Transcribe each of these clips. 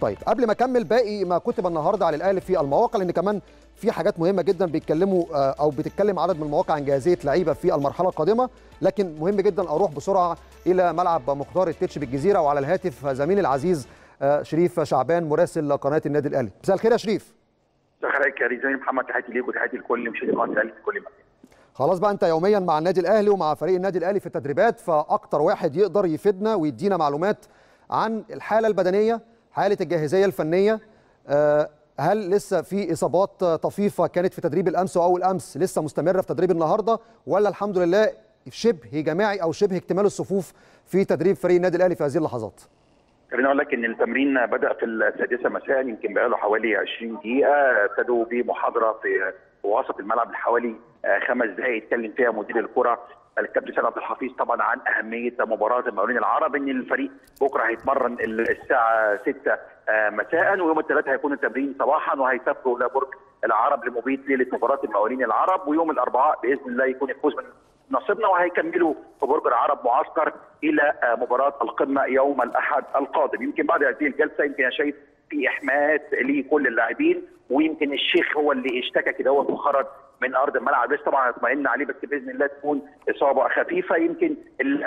طيب قبل ما أكمل باقي ما كتب النهارده على الاهلي في المواقع لأن كمان في حاجات مهمة جدا بيتكلموا أو بتتكلم عدد من المواقع عن جاهزية لعيبة في المرحلة القادمة. لكن مهم جدا أروح بسرعة إلى ملعب مختار التتش بالجزيرة وعلى الهاتف زميلي العزيز شريف شعبان مراسل قناة النادي الأهلي. مساء الخير يا شريف. مساء الخير يا كريم. محمد تحياتي ليك وتحياتي لكل مشاهدي قناة الأهلي في كل مكان. خلاص بقى أنت يوميا مع النادي الأهلي ومع فريق النادي الأهلي في التدريبات فأكتر واحد يقدر يفيدنا ويدينا معلومات عن الحالة البدنية حالة الجاهزية الفنية هل لسه في إصابات طفيفة كانت في تدريب الأمس واول امس لسه مستمرة في تدريب النهارده؟ ولا الحمد لله شبه جماعي أو شبه اكتمال الصفوف في تدريب فريق النادي الأهلي في هذه اللحظات؟ خليني أقول لك إن التمرين بدا في السادسة مساء يمكن بقى له حوالي 20 دقيقة. ابتدوا بمحاضرة في وسط الملعب حوالي خمس دقائق يتكلم فيها مدير الكرة. الكابتن سيد عبد الحفيظ طبعا عن أهمية مباراة المقاولين العرب إن الفريق بكرة هيتمرن الساعة 6 مساء ويوم الثلاثاء هيكون التمرين صباحا وهيسافروا إلى برج العرب لمبيت ليلة مباراة المقاولين العرب ويوم الأربعاء بإذن الله يكون الفوز من نصيبنا وهيكملوا في برج العرب معسكر إلى مباراة القمة يوم الأحد القادم. يمكن بعد هذه الجلسة يمكن أنا شايف في احماءات لكل اللاعبين ويمكن الشيخ هو اللي اشتكى كده هو وخرج من أرض الملعب. بس طبعا اطمئن عليه بس بإذن الله تكون إصابة خفيفة. يمكن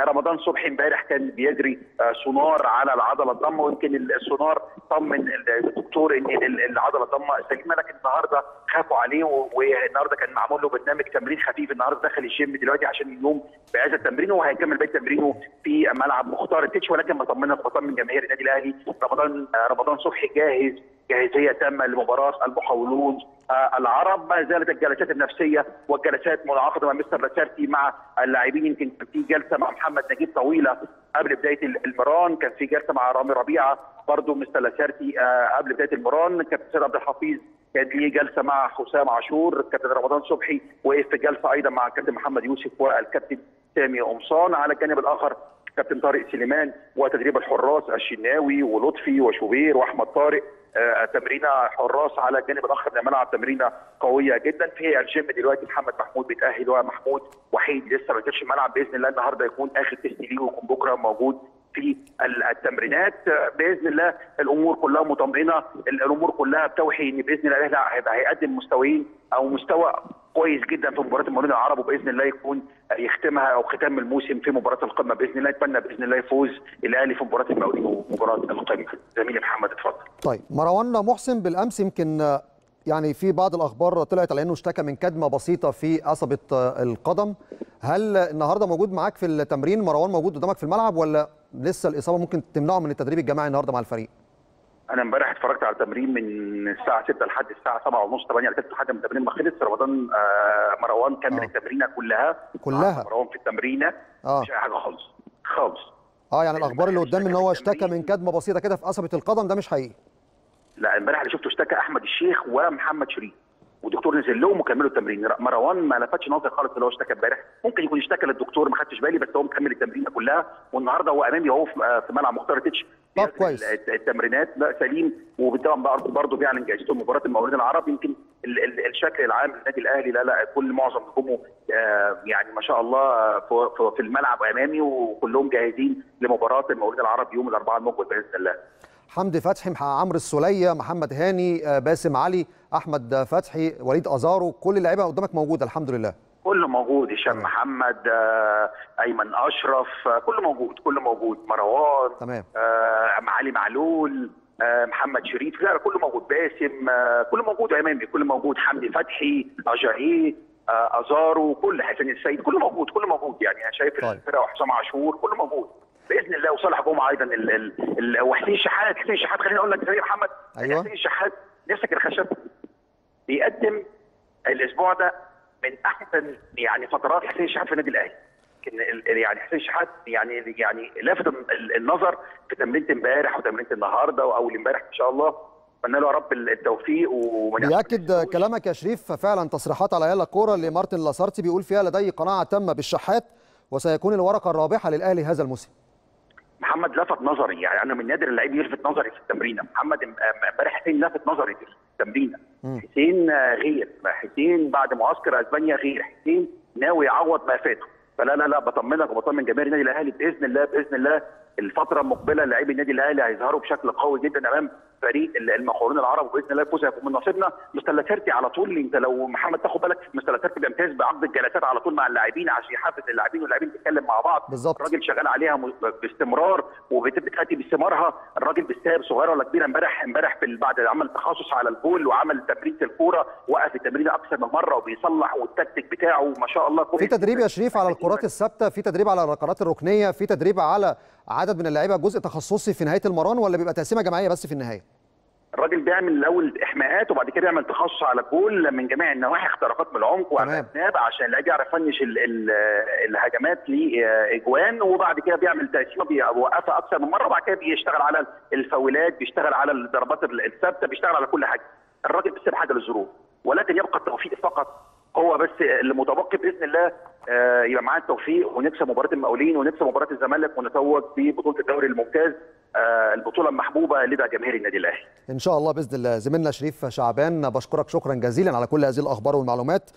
رمضان صبحي امبارح كان بيجري سونار على العضلة الضمة ويمكن السونار طمن الدكتور إن العضلة الضمه سليمه لكن النهارده خافوا عليه والنهاردة كان معمول له برنامج تمرين خفيف. النهارده دخل الجيم. دلوقتي عشان يقوم بهذا التمرين وهيكمل بقية تمرينه في ملعب مختار التتش ولكن بطمنك بطمن جماهير النادي الأهلي. رمضان رمضان صبحي جاهز. جاهزية تامة لمباراة المحاولون. العرب ما زالت الجلسات النفسية والجلسات منعقدة مع مستر لاسارتي مع اللاعبين. يمكن كان في جلسة مع محمد نجيب طويلة قبل بداية المران. كان في جلسة مع رامي ربيعة برضه مستر لاسارتي قبل بداية المران. كابتن عبد الحفيظ كان ليه جلسة مع حسام عاشور كابتن رمضان صبحي وقف في جلسة أيضا مع الكابتن محمد يوسف والكابتن سامي قمصان. على الجانب الآخر كابتن طارق سليمان وتدريب الحراس الشناوي ولطفي وشوبير وأحمد طارق. آه تمرينة حراس على الجانب الآخر من الملعب تمرينة قوية جدا. في الجيم دلوقتي محمد محمود بيتأهل ومحمود وحيد لسه ما جاش الملعب بإذن الله. النهارده يكون آخر test ليه ويكون بكرة موجود في التمرينات. بإذن الله الأمور كلها مطمئنة الأمور كلها بتوحي إن بإذن الله الاهلي هيبقى هيقدم مستويين أو مستوى كويس جدا في مباراة المقاولين العرب وبإذن الله يكون يختمها أو ختام الموسم في مباراة القمة. بإذن الله أتمنى بإذن الله يفوز الأهلي في مباراة المقاولين ومباراة القمة. زميلي محمد اتفضل. طيب مروان محسن بالأمس يمكن يعني في بعض الأخبار طلعت على إنه اشتكى من كدمة بسيطة في عصبه القدم. هل النهارده موجود معاك في التمرين؟ مروان موجود قدامك في الملعب ولا لسه الإصابة ممكن تمنعه من التدريب الجماعي النهارده مع الفريق؟ أنا امبارح اتفرجت على التمرين من الساعة 6 لحد الساعة 7 ونص 8 لحد ما التمرين ما خلص. رمضان آه مروان كمل آه. التمرينة كلها. كلها؟ مروان في التمرينة. آه. مش أي حاجة خالص خالص. آه يعني الأخبار اللي قدام إن هو اشتكى من كدمة بسيطة كده في قصبة القدم ده مش حقيقي. لا امبارح اللي شفته اشتكى أحمد الشيخ ومحمد شريف. والدكتور نزل لهم وكملوا التمرين. مروان ما لفتش نظري خالص اللي هو اشتكى امبارح. ممكن يكون اشتكى للدكتور ما خدتش بالي بس هو مكمل التمرينه كلها. والنهارده هو أمامي أهو في ملعب مختار تتش طب كويس. التمرينات. لا سليم. وطبعا برضه بيعلن جائزته مباراه المقاولين العرب يمكن ال ال الشكل العام للنادي الأهلي لا لا كل معظم نجومه آه يعني ما شاء الله في, في الملعب أمامي. وكلهم جاهزين لمباراة المقاولين العرب يوم الأربعاء المقبل بإذن الله. حمدي فتحي عمرو السولية محمد هاني باسم علي أحمد فتحي وليد أزارو كل اللعيبة قدامك موجودة الحمد لله. كله موجود هشام محمد آه، أيمن أشرف آه، كله موجود كله موجود. مروان تمام. آه، علي معلول آه، محمد شريف لا كله موجود. باسم آه، كله موجود امامي كله موجود. حمدي فتحي اجاهي آه، أزارو كل حسين السيد كله موجود كله موجود يعني. أنا شايف طيب. الفرقة وحسام عاشور كله موجود. بإذن الله وصالح جمعه أيضا ال ال ال وحسين شحات حسين شحات خليني أقول لك يا محمد. أيوة. حسين شحات نفسك الخشب بيقدم الأسبوع ده من أحسن يعني فترات حسين شحات في النادي الأهلي. يعني حسين شحات يعني يعني لافت ال- النظر في تمرينة امبارح وتمرينة النهارده وأول امبارح إن شاء الله. اتمنى له يا رب التوفيق بيأكد كلامك يا شريف فعلا تصريحات على يلا كورة لمارتن لاسارتي بيقول فيها لدي قناعة تامة بالشحات وسيكون الورقة الرابحة للأهلي هذا الموسم. محمد لفت نظري يعني أنا من نادر اللعيب يلفت نظري في التمرينة. محمد إم- امبارح حسين لفت نظري في التمرينة. مم. حسين آه، غير. حسين بعد معسكر أسبانيا غير. حسين ناوي يعوض ما فاته. فلا لا لا بطمنك وبطمن جماهير النادي الأهلي بإذن الله بإذن الله الفترة المقبلة لاعبي النادي الأهلي هيظهروا بشكل قوي جدا أمام فريق المقاولون العرب وبإذن الله الفوز هيكون من نصيبنا. مستر لاسارتي على طول انت لو محمد تاخد بالك مستر لاسارتي بيمتاز بعقد الجلسات على طول مع اللاعبين عشان يحفز اللاعبين واللاعبين تتكلم مع بعض. بالظبط. الراجل شغال عليها باستمرار وبتاتي باستمارها الراجل بيستاهل صغيرة ولا كبيرة امبارح امبارح بعد عمل تخصص على الجول وعمل تمرين الكورة وقف التمرين أكثر من مرة وبيصلح والتكتيك بتاعه ما شاء الله. في تدريب يا شريف على الكرات الثابتة؟ في تدريب على الركلات الركنية؟ في تدريب على عدد من اللعيبة جزء تخصصي في نهاية المران ولا بيبقى تقسيمة جماعية بس في النهاية؟ الراجل بيعمل الأول إحماءات وبعد كده بيعمل تخصص على الجول من جميع النواحي اختراقات من العمق وعلى عشان اللعيب يعرف يفنش ال- ال- الهجمات لاجوان وبعد كده بيعمل تقسيمه بيوقفها أكثر من مرة وبعد كده بيشتغل على الفاولات بيشتغل على الضربات الثابتة بيشتغل على كل حاجة. الراجل بيسيب حاجة للظروف ولكن يبقى التوفيق فقط. هو بس اللي متبقي بإذن الله آه، يبقى معاه التوفيق ونكسب مباراة المقاولين ونكسب مباراة الزمالك ونتوج ببطوله الدوري الممتاز آه، البطولة المحبوبة لدى جماهير النادي الأهلي. إن شاء الله بإذن الله. زميلنا شريف شعبان بشكرك شكرا جزيلا على كل هذه الأخبار والمعلومات.